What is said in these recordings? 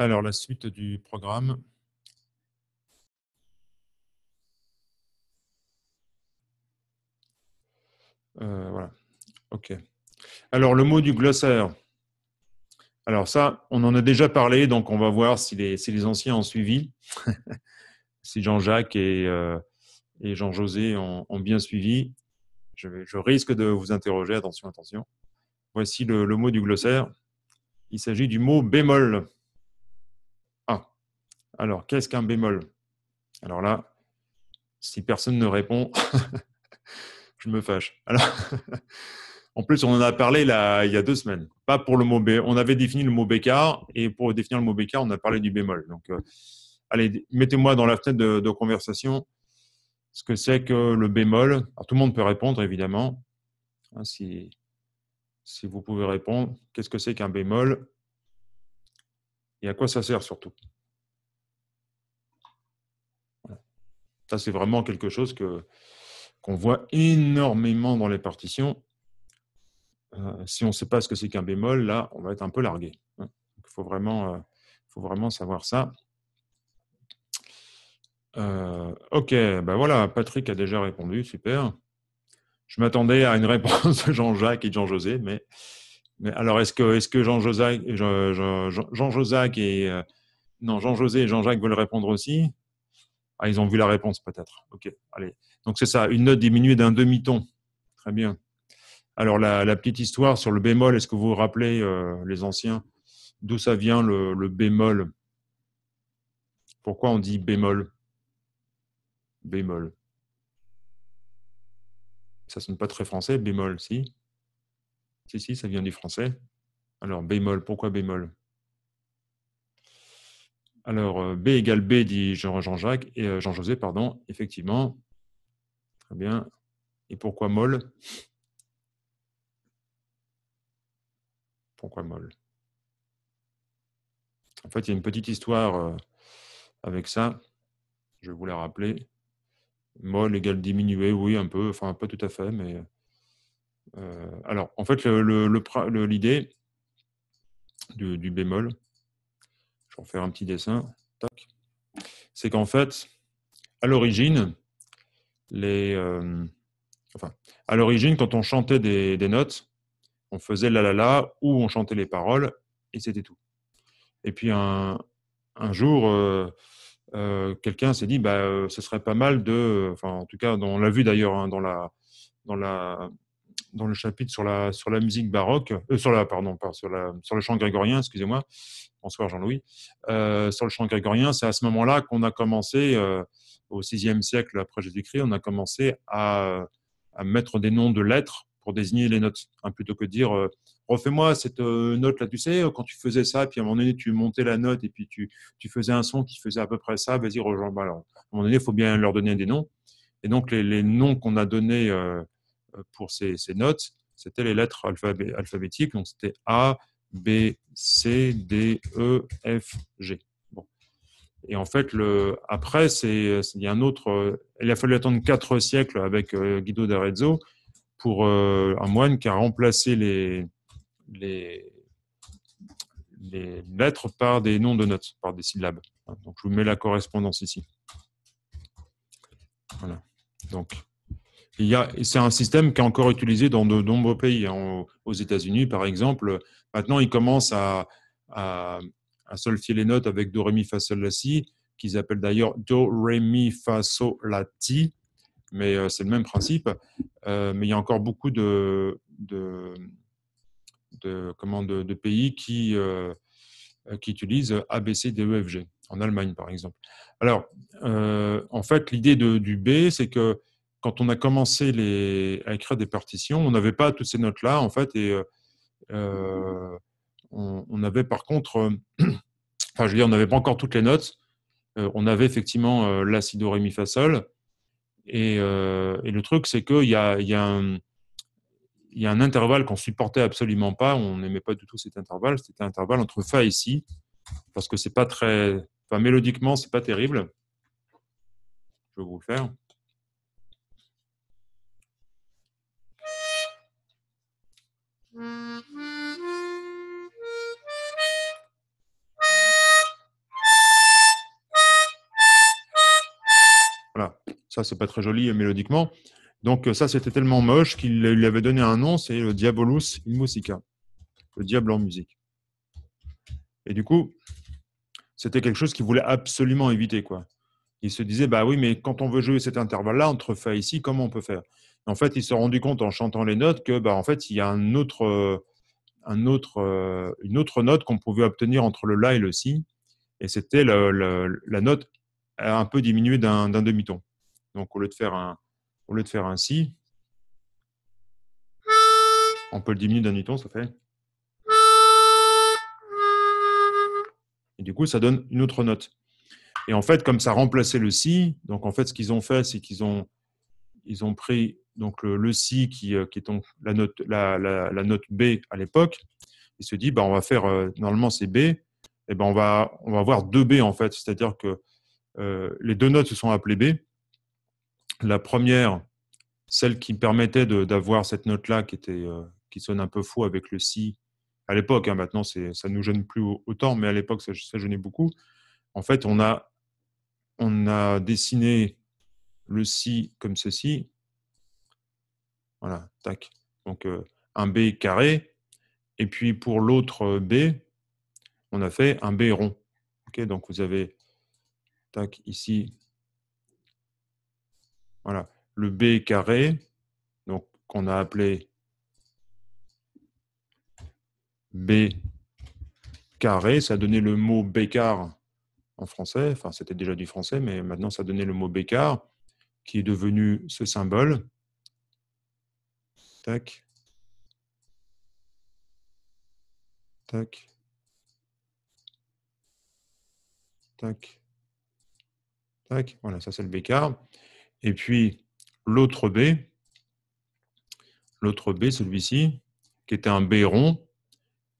Alors, la suite du programme. Euh, voilà. OK. Alors, le mot du glossaire. Alors ça, on en a déjà parlé, donc on va voir si les, anciens ont suivi, si Jean-Jacques et, euh, Jean-José ont, bien suivi. Je, risque de vous interroger, attention, attention. Voici le mot du glossaire. Il s'agit du mot bémol. Alors qu'est-ce qu'un bémol? Alors là, si personne ne répond, je me fâche. Alors, en plus, on en a parlé là, il y a deux semaines. Pas pour le mot B. On avait défini le mot bécard et pour définir le mot bécard, on a parlé du bémol. Donc, euh, allez, mettez-moi dans la fenêtre de, conversation ce que c'est que le bémol. Alors, tout le monde peut répondre, évidemment. Hein, si vous pouvez répondre, qu'est-ce que c'est qu'un bémol? Et à quoi ça sert surtout? Ça, c'est vraiment quelque chose que, qu'on voit énormément dans les partitions euh, si on ne sait pas ce que c'est qu'un bémol, là, on va être un peu largué. Hein. Il faut vraiment, euh, savoir ça. Euh, ok, ben voilà, Patrick a déjà répondu, super. Je m'attendais à une réponse de Jean-Jacques et de Jean-José, mais, alors est-ce que, est que Jean-José Jean, Jean, et non Jean-José et Jean-Jacques veulent répondre aussi? Ah, ils ont vu la réponse peut-être. Ok, allez. Donc c'est ça, une note diminuée d'un demi-ton. Très bien. Alors, la, petite histoire sur le bémol, est-ce que vous vous rappelez, euh, les anciens, d'où ça vient le, bémol? Pourquoi on dit bémol? Bémol. Ça sonne pas très français, bémol, si? Si, si, ça vient du français. Alors, bémol, pourquoi bémol? Alors, euh, B égale B, dit Jean-Jacques, et euh, Jean-José, pardon, effectivement. Très bien. Et pourquoi molle? Pourquoi molle? En fait, il y a une petite histoire euh, avec ça. Je vous la rappeler. Molle égale diminué, oui, un peu, enfin pas tout à fait, mais. Alors, en fait, l'idée du, bémol, vais refaire un petit dessin, c'est qu'en fait, à l'origine, les, euh, enfin, à l'origine, quand on chantait des notes, on faisait la la la ou on chantait les paroles et c'était tout. Et puis un, jour, euh, euh, quelqu'un s'est dit, bah, ce serait pas mal de, enfin en tout cas, on l'a vu d'ailleurs hein, dans la dans la dans le chapitre sur la sur la musique baroque, sur la pardon, sur le chant grégorien, excusez-moi. Bonsoir Jean-Louis. sur le chant grégorien, c'est à ce moment-là qu'on a commencé au VIe siècle après Jésus-Christ, on a commencé à, mettre des noms de lettres pour désigner les notes, plutôt que dire euh, refais-moi cette euh, note là, tu sais, quand tu faisais ça, puis à un moment donné, tu montais la note et puis tu, tu faisais un son qui faisait à peu près ça, vas-y, rejoins. Bah, alors, à un moment donné, il faut bien leur donner des noms. Et donc, les, noms qu'on a donnés euh, pour ces, notes, c'était les lettres alphabétiques. Donc, c'était A, B, C, D, E, F, G. Et en fait, après, il a un autre. Il a fallu attendre quatre siècles avec Guido d'Arezzo pour euh, un moine qui a remplacé les, lettres par des noms de notes, par des syllabes. Donc, je vous mets la correspondance ici. Voilà. Donc, c'est un système qui est encore utilisé dans de nombreux pays. Hein. aux États-Unis, par exemple, maintenant, ils commencent à, à, solfier les notes avec Do, Ré, Mi, Fa, Sol, La, Si, qu'ils appellent d'ailleurs Do, Ré, Mi, Fa, Sol, La, Ti mais euh, c'est le même principe. Euh, mais il y a encore beaucoup de, pays qui, euh, qui utilisent ABC, DEFG, en Allemagne par exemple. Alors, en fait, l'idée du B, c'est que quand on a commencé à écrire des partitions, on n'avait pas toutes ces notes-là, en fait, et on, avait par contre, enfin, je veux dire, on n'avait pas encore toutes les notes. on avait effectivement la, si, do, ré, mi, fa, sol, euh, et, le truc, c'est qu'il y a, y, a y a un intervalle qu'on supportait absolument pas. On n'aimait pas du tout cet intervalle. C'était un intervalle entre fa et si, parce que c'est pas très, enfin, mélodiquement, c'est pas terrible. Je vais vous le faire. Ça c'est pas très joli mélodiquement. Donc ça c'était tellement moche qu'il lui avait donné un nom, c'est le Diabolus in Musica, le diable en musique. Et du coup, c'était quelque chose qu'il voulait absolument éviter. Quoi. Il se disait, bah oui, mais quand on veut jouer cet intervalle-là, entre fa ici, comment on peut faire? En fait, il s'est rendu compte en chantant les notes que, bah, en fait, il y a un autre, un autre, euh, une autre note qu'on pouvait obtenir entre le la et le si, et c'était la note un peu diminuée d'un demi-ton. Donc, au lieu de faire un, au lieu de faire un si, on peut le diminuer d'un demi-ton, ça fait. Et du coup, ça donne une autre note. Et en fait, comme ça remplaçait le si, donc en fait, ce qu'ils ont fait, c'est qu'ils ont, ils ont pris donc le, si qui, euh, qui est donc la note, la, la, note B à l'époque. Il se dit, bah, on va faire, euh, normalement c'est B, et ben on va, on va avoir deux B en fait. C'est-à-dire que euh, les deux notes se sont appelées B. La première, celle qui permettait d'avoir cette note-là qui, était, qui sonne un peu faux avec le si à l'époque, hein, maintenant ça ne nous gêne plus autant, mais à l'époque ça, gênait beaucoup. En fait, on a, dessiné le si comme ceci. Voilà, tac. Donc euh, un B carré. Et puis pour l'autre B, on a fait un B rond. Ok, donc vous avez tac ici. Voilà, le B carré, donc qu'on a appelé B carré, ça donné le mot bécard en français. Enfin, c'était déjà du français, mais maintenant ça donné le mot bécard, qui est devenu ce symbole. Tac. Tac. Tac. Tac. Voilà, ça c'est le bécard. Et puis l'autre B, l'autre B, celui-ci, qui était un B rond,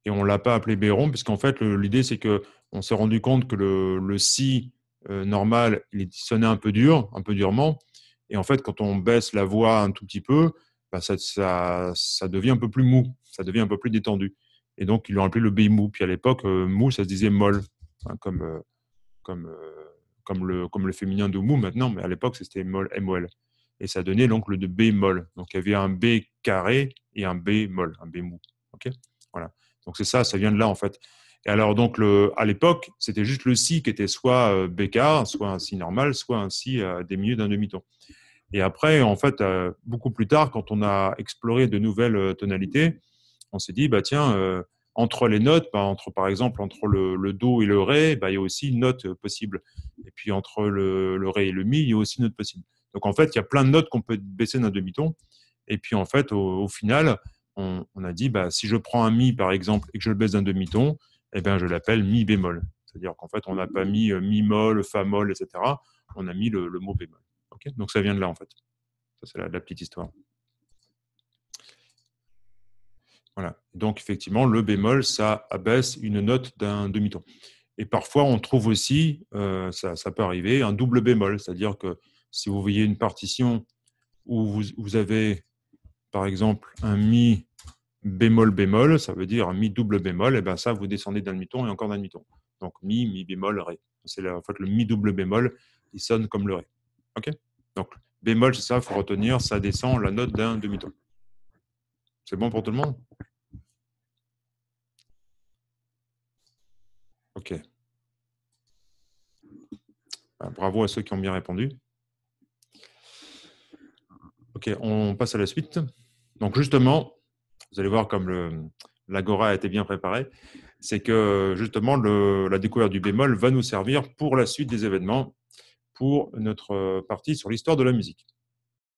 et on ne l'a pas appelé Béron, puisqu'en fait, l'idée, c'est qu'on s'est rendu compte que le, si euh, normal, il sonnait un peu dur, un peu durement. Et en fait, quand on baisse la voix un tout petit peu, bah, ça, devient un peu plus mou, ça devient un peu plus détendu. Et donc, ils l'ont appelé le bémou. Puis à l'époque, euh, mou, ça se disait molle, hein, comme, euh, comme, comme, le, comme le féminin de mou maintenant, mais à l'époque, c'était molle, MOL. Et ça donnait l'oncle de bémol. Donc, il y avait un B carré et un bémol, un bémou. OK? Voilà. Donc c'est ça, ça vient de là en fait. Et alors donc le, à l'époque, c'était juste le si qui était soit euh, bécard, soit un si normal, soit un si à des milieux d'un demi-ton. Et après, en fait, euh, beaucoup plus tard, quand on a exploré de nouvelles euh, tonalités, on s'est dit, bah tiens, entre les notes, bah, entre par exemple entre le, do et le ré, bah, il y a aussi une note possible. Et puis entre le, ré et le mi, il y a aussi une note possible. Donc en fait, il y a plein de notes qu'on peut baisser d'un demi-ton. Et puis en fait, au final, on, a dit, bah, si je prends un mi, par exemple, et que je le baisse d'un demi-ton, eh ben, je l'appelle mi bémol. C'est-à-dire qu'en fait, on n'a pas mis euh, mi molle, fa molle, etc. On a mis le, mot bémol. Donc ça vient de là, en fait. Ça, c'est la, petite histoire. Voilà. Donc, effectivement, le bémol, ça abaisse une note d'un demi-ton. Et parfois, on trouve aussi, euh, ça, peut arriver, un double bémol. C'est-à-dire que si vous voyez une partition où vous avez, par exemple, un mi bémol bémol, ça veut dire mi double bémol, et ben ça, vous descendez d'un demi-ton et encore d'un demi-ton. Donc mi, mi bémol, ré. C'est en fait le mi double bémol, il sonne comme le ré. OK? Donc bémol, c'est ça, il faut retenir, ça descend la note d'un demi-ton. C'est bon pour tout le monde? OK. Ben, bravo à ceux qui ont bien répondu. OK, on passe à la suite. Donc justement, vous allez voir comme l'agora a été bien préparée, c'est que justement la découverte du bémol va nous servir pour la suite des événements, pour notre partie sur l'histoire de la musique.